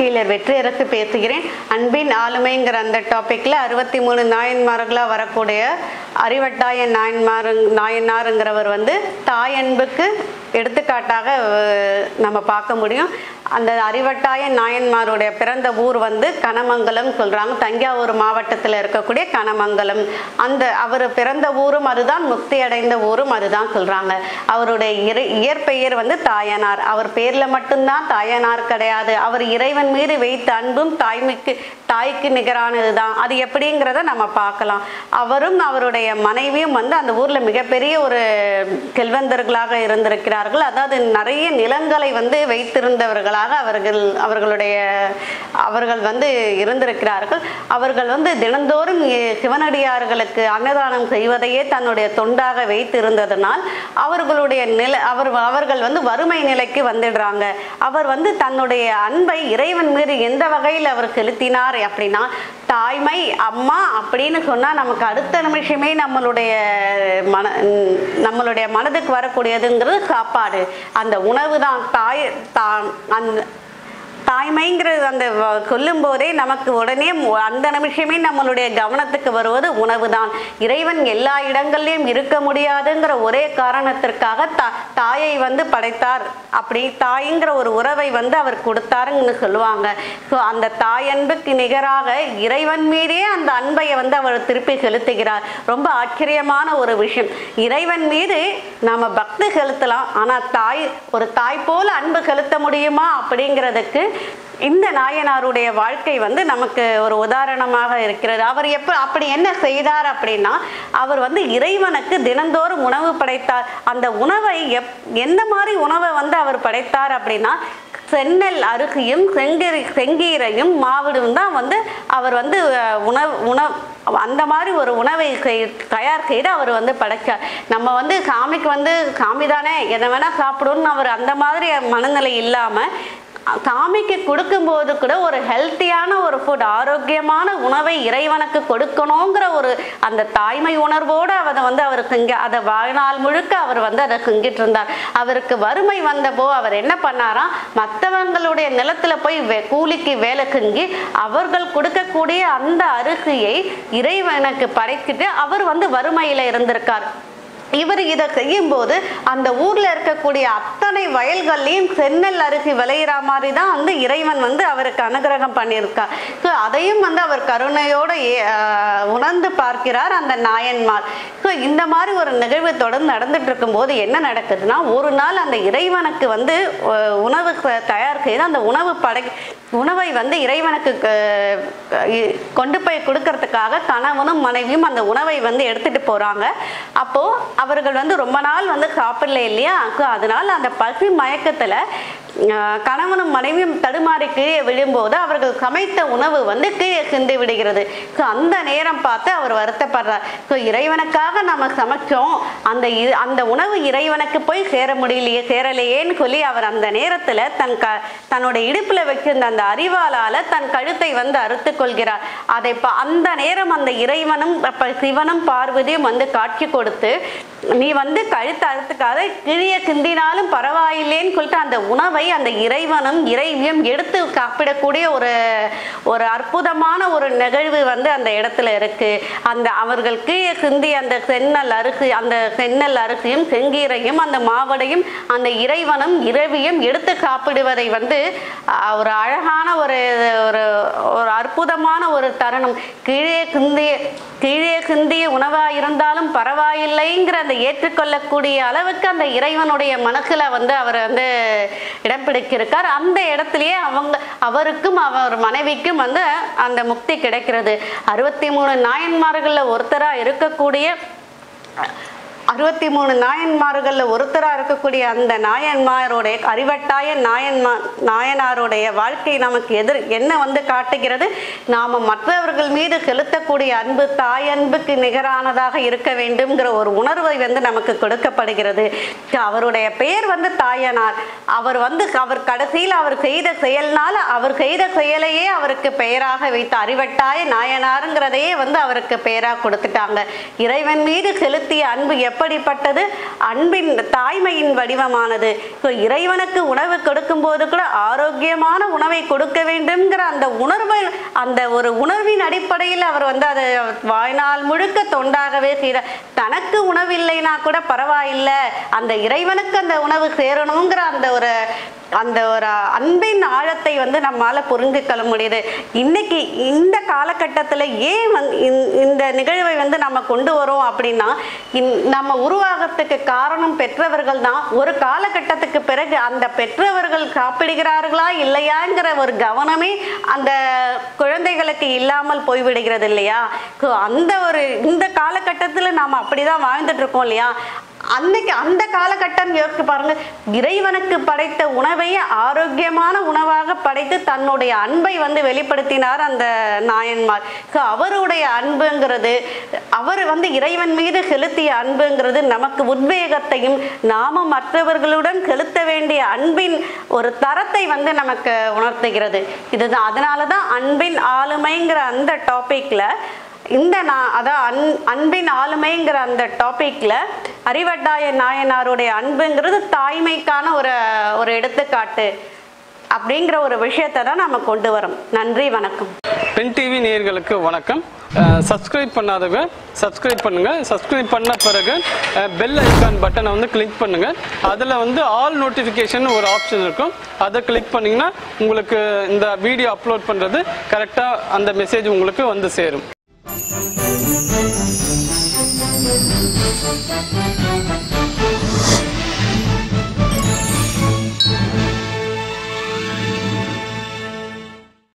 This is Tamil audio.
கீழர் வெற்றி அரசு பேசுகிறேன். அன்பின் ஆளுமைங்கிற அந்த டாப்பிக்கில் அறுபத்தி மூணு நாயன்மார்களாக வரக்கூடிய அறிவட்டாய நாயன்மாரு நாயனாருங்கிறவர் வந்து தாயன்புக்கு எடுத்துக்காட்டாக நம்ம பார்க்க முடியும். அந்த அறிவட்டாய நாயன்மாருடைய பிறந்த ஊர் வந்து கனமங்கலம் சொல்கிறாங்க தஞ்சாவூர் மாவட்டத்தில் இருக்கக்கூடிய கனமங்கலம். அந்த அவர் பிறந்த ஊரும் அதுதான் முக்தி அடைந்த ஊரும் அதுதான் சொல்கிறாங்க அவருடைய இறை இயற்பெயர் வந்து தாயனார். அவர் பேரில் மட்டும்தான் தாயனார் கிடையாது. அவர் இறைவன் மீது வைத்த அன்பும் தாய்மைக்கு தாய்க்கு நிகரானது தான் அது எப்படிங்கிறத நம்ம பார்க்கலாம். அவரும் அவருடைய மனைவியும் வந்து அந்த ஊரில் மிகப்பெரிய ஒரு செல்வந்தர்களாக இருந்திருக்கிறார்கள். அதாவது நிறைய நிலங்களை வந்து வைத்திருந்தவர்களாக அவர்கள் அவர்களுடைய அவர்கள் வந்து இருந்திருக்கிறார்கள். அவர்கள் வந்து தினந்தோறும் சிவனடியார்களுக்கு அன்னதானம் செய்வதையே தன்னுடைய தொண்டாக வைத்திருந்ததனால் அவர்களுடைய நிலை அவர் அவர்கள் வந்து வறுமை நிலைக்கு வந்துடுறாங்க. அவர் வந்து தன்னுடைய அன்பை இறைவன் மீது எந்த வகையில் அவர் செலுத்தினார் அப்படின்னா தாய்மை அம்மா அப்படின்னு சொன்னா நமக்கு அடுத்த நிமிஷமே நம்மளுடைய மன நம்மளுடைய மனதுக்கு வரக்கூடியதுங்கிறது சாப்பாடு. அந்த உணவு தான் தாய் தான் அந்த தாய்மைங்கிறது அந்த சொல்லும் போதே நமக்கு உடனே அந்த நிமிஷமே நம்மளுடைய கவனத்துக்கு வருவது உணவு தான் இறைவன் எல்லா இடங்கள்லையும் இருக்க முடியாதுங்கிற ஒரே காரணத்திற்காக தா தாயை வந்து படைத்தார். அப்படி தாய்ங்கிற ஒரு உறவை வந்து அவர் கொடுத்தாருன்னு சொல்லுவாங்க. ஸோ அந்த தாயன்புக்கு நிகராக இறைவன் மீதே அந்த அன்பை வந்து அவர் திருப்பி செலுத்துகிறார். ரொம்ப ஆச்சரியமான ஒரு விஷயம். இறைவன் மீது நாம் பக்தி செலுத்தலாம். ஆனால் தாய் ஒரு தாய் போல் அன்பு செலுத்த முடியுமா அப்படிங்கிறதுக்கு இந்த நாயனாருடைய வாழ்க்கை வந்து நமக்கு ஒரு உதாரணமாக இருக்கிறது. அவர் எப்ப அப்படி என்ன செய்தார் அப்படின்னா அவர் வந்து இறைவனுக்கு தினந்தோறும் உணவு படைத்தார். அந்த உணவை எப் எந்த மாதிரி உணவை வந்து அவர் படைத்தார் அப்படின்னா செந்நெல் அருகியும் செங்கீரை செங்கீரையும் மாவிடும் தான் வந்து அவர் வந்து உணவு உணவு அந்த மாதிரி ஒரு உணவை தயார் செய்து அவர் வந்து படைச்சார். நம்ம வந்து சாமிக்கு வந்து சாமி தானே எதை வேணால் சாப்பிடுன்னு அவர் அந்த மாதிரி மனநிலை இல்லாமல் சாமிக்கு கொடுக்கும்போது கூட ஒரு ஹெல்த்தியான ஒரு ஃபுட் ஆரோக்கியமான உணவை இறைவனுக்கு கொடுக்கணுங்கிற ஒரு அந்த தாய்மை உணர்வோடு அதை வந்து அவர் செஞ்ச அதை வாழ்நாள் முழுக்க அவர் வந்து அதை செஞ்சிட்டு இருந்தார் அவருக்கு வறுமை வந்தப்போ அவர் என்ன பண்ணாராம் மற்றவங்களுடைய நிலத்தில் போய் வே- கூலிக்கு வேலை கிங்கி அவர்கள் கொடுக்கக்கூடிய அந்த அருகையை இறைவனுக்கு படைத்துட்டு அவர் வந்து வறுமையில் இருந்திருக்கார். இவர் இதை செய்யும்போது அந்த ஊர்ல இருக்கக்கூடிய அத்தனை வயல்கள்லையும் சென்னல் அரிசி விளையிற மாதிரி தான் வந்து இறைவன் வந்து அவருக்கு அனுகிரகம் பண்ணியிருக்கார். ஸோ அதையும் வந்து அவர் கருணையோட ஏ- உணர்ந்து பார்க்கிறார் அந்த நாயன்மார். ஸோ இந்த மாதிரி ஒரு நிகழ்வு தொடர்ந்து நடந்துட்டு இருக்கும்போது என்ன நடக்குதுன்னா ஒரு நாள் அந்த இறைவனுக்கு வந்து உணவு தயார் செய்து அந்த உணவு படை உணவை வந்து இறைவனுக்கு க- இ- கொண்டு போய் கொடுக்கறதுக்காக கணவனும் மனைவியும் அந்த உணவை வந்து எடுத்துட்டு போறாங்க. அப்போ அவர்கள் வந்து ரொம்ப நாள் வந்து சாப்பிடல இல்லையா? அதனால் அதனால அந்த பசி மயக்கத்துல கணவனும் மனைவியும் தடுமாறி கீழே விழும்போது அவர்கள் சமைத்த உணவு வந்து கீழே சிந்து விடுகிறது. ஸோ அந்த நேரம் பார்த்து அவர் வருத்தப்படுறார். ஸோ இறைவனுக்காக நம்ம சமைச்சோம். அந்த இ- அந்த உணவு இறைவனுக்கு போய் சேர முடியலையே சேரலையேன்னு சொல்லி அவர் அந்த நேரத்தில் தன் க தன்னுடைய இடுப்பில் வச்சிருந்த அந்த அறிவாளால் தன் கழுத்தை வந்து அறுத்து கொள்கிறார். அதை ப- அந்த நேரம் அந்த இறைவனும் அப்போ சிவனும் பார்வதியும் வந்து காட்சி கொடுத்து நீ வந்து கழுத்தை அறுத்துக்காத கீழே சிந்தினாலும் பரவாயில்லேன்னு சொல்லிட்டு அந்த உணவை அந்த இறைவனும் இறைவியும் எடுத்து காப்பிடக்கூடிய ஒரு ஒரு அற்புதமான ஒரு நிகழ்வு வந்து அந்த இடத்துல இருக்கு. அந்த அவர்கள் கீழே சிந்தி அந்த சென்னல் அரிசி அந்த சென்னல் அரிசியும் செங்கீரையும் அந்த மாவடையும் அந்த இறைவனும் இரவியும் எடுத்து காப்பிடுவதை வந்து ஒரு அழகான ஒரு ஒரு ஒரு அற்புதமான ஒரு தருணம். கீழே சிந்திய கீழே சிந்திய உணவாக இருந்தாலும் பரவாயில்லைங்கிற அந்த ஏற்றுக்கொள்ளக்கூடிய அளவுக்கு அந்த இறைவனுடைய மனசில் வந்து அவர் வந்து இடம் பிடிச்சிருக்கார் அந்த இடத்துலயே அவங்க அவருக்கும் அவர் மனைவிக்கும் வந்து அந்த முக்தி கிடைக்கிறது. அறுபத்தி மூணு நாயன்மார்கள்ல ஒருத்தரா இருக்கக்கூடிய அறுபத்தி மூணு நாயன்மார்களில் ஒருத்தராக இருக்கக்கூடிய அந்த நாயன்மாரோடைய அறிவட்டாய நாயன்மா நாயனாருடைய வாழ்க்கை நமக்கு எதிர் என்ன வந்து காட்டுகிறது? நாம் மற்றவர்கள் மீது செலுத்தக்கூடிய அன்பு தாயன்புக்கு நிகரானதாக இருக்க வேண்டும்ங்கிற ஒரு உணர்வை வந்து நமக்கு கொடுக்கப்படுகிறது. அவருடைய பெயர் வந்து தாயனார். அவர் வந்து அவர் கடைசியில் அவர் செய்த செயல்னால் அவர் செய்த செயலையே அவருக்கு பெயராக வைத்த அறிவட்டாய நாயனாருங்கிறதையே வந்து அவருக்கு பெயராக கொடுத்துட்டாங்க. இறைவன் மீது செலுத்திய அன்பு எப்படிப்பட்டது? அன்பின் தாய்மையின் வடிவமானது. இறைவனுக்கு உணவு கொடுக்கும் போது கூட ஆரோக்கியமான உணவை கொடுக்க வேண்டும்ங்கிற அந்த உணர்வை அந்த ஒரு உணர்வின் அடிப்படையில் அவர் வந்து அதை வாழ்நாள் முழுக்க தொண்டாகவே செய்கிறார் தனக்கு உணவு இல்லைன்னா கூட பரவாயில்லை. அந்த இறைவனுக்கு அந்த உணவு சேரணுங்கிற அந்த ஒரு அந்த ஒரு அன்பின் ஆழத்தை வந்து நம்மால புரிஞ்சுக்கொள்ள முடியுது. இன்னைக்கு இந்த காலகட்டத்தில் ஏன் வந் இந்த- இந்த நிகழ்வை வந்து நம்ம கொண்டு வரோம் அப்படின்னா நம்ம உருவாகத்துக்கு காரணம் பெற்றவர்கள் தான். ஒரு காலகட்டத்துக்கு பிறகு அந்த பெற்றவர்கள் சாப்பிடுகிறார்களா இல்லையாங்கிற ஒரு கவனமே அந்த குழந்தைகளுக்கு இல்லாமல் போய்விடுகிறது இல்லையா? அந்த ஒரு இந்த காலகட்டத்தில் நாம் அப்படிதான் வாழ்ந்துட்டு இருக்கோம் இல்லையா? அன்னைக்கு அந்த காலகட்டம் யோசிச்சு பாருங்க. இறைவனுக்கு படைத்த உணவை ஆரோக்கியமான உணவாக படைத்து தன்னுடைய அன்பை வந்து வெளிப்படுத்தினார் அந்த நாயன்மார். ஸோ அவருடைய அன்புங்கிறது அவர் வந்து இறைவன் மீது செலுத்திய அன்புங்கிறது நமக்கு உத்வேகத்தையும் நாம மற்றவர்களுடன் செலுத்த வேண்டிய அன்பின் ஒரு தரத்தை வந்து நமக்கு உணர்த்துகிறது. இதுதான் அதனால தான் அன்பின் ஆளுமைங்கிற அந்த டாபிக்ல இந்த நான் அதான் அன் அன்பின் ஆளுமைங்கிற அந்த டாபிக்ல அறிவட்டாய நாயனாருடைய அன்புங்கிறது தாய்மைக்கான ஒரு ஒரு எடுத்துக்காட்டு அப்படிங்கிற ஒரு விஷயத்தை தான் நம்ம கொண்டு வரோம். நன்றி வணக்கம். பெண் டிவி நேர்களுக்கு வணக்கம். சப்ஸ்கிரைப் பண்ணாதவங்க சப்ஸ்கிரைப் பண்ணுங்க. சப்ஸ்கிரைப் பண்ண பிறகு பெல் ஐக்கான் பட்டனை வந்து கிளிக் பண்ணுங்க. அதில் வந்து ஆல் நோட்டிஃபிகேஷன் ஒரு ஆப்ஷன் இருக்கும். அதை கிளிக் பண்ணிங்கன்னா உங்களுக்கு இந்த வீடியோ அப்லோட் பண்ணுறது கரெக்டாக அந்த மெசேஜ் உங்களுக்கு வந்து சேரும். Thank you.